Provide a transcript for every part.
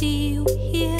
see you here.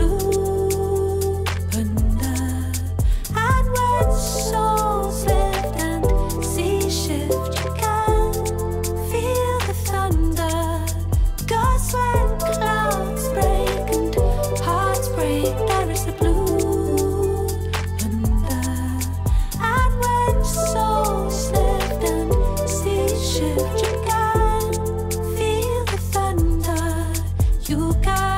you got